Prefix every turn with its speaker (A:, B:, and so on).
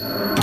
A: Uh...